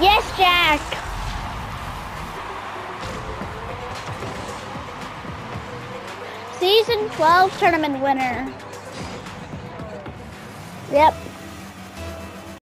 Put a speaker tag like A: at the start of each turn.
A: Yes, Jack. Season 12 tournament winner. Yep.